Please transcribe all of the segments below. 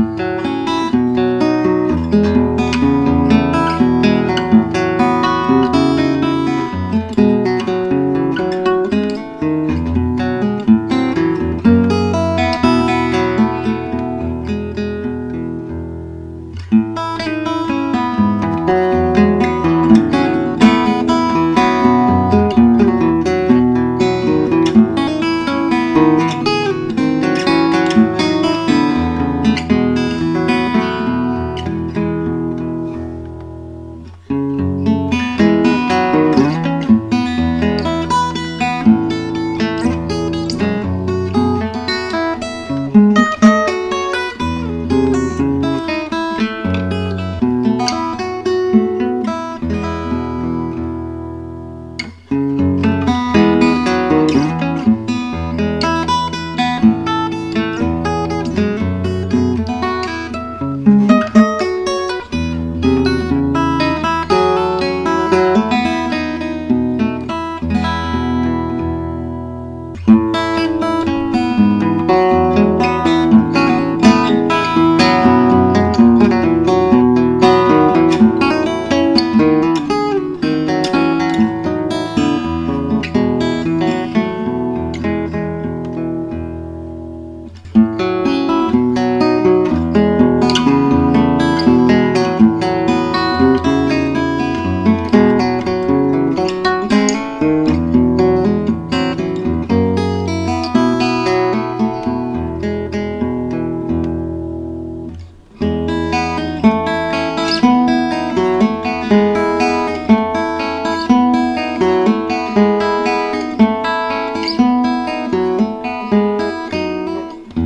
Música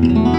Música